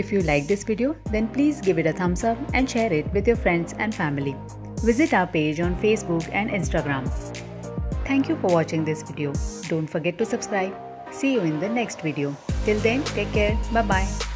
If you like this video, then please give it a thumbs up and share it with your friends and family. Visit our page on Facebook and Instagram. Thank you for watching this video. Don't forget to subscribe. See you in the next video. Till then, take care. Bye bye.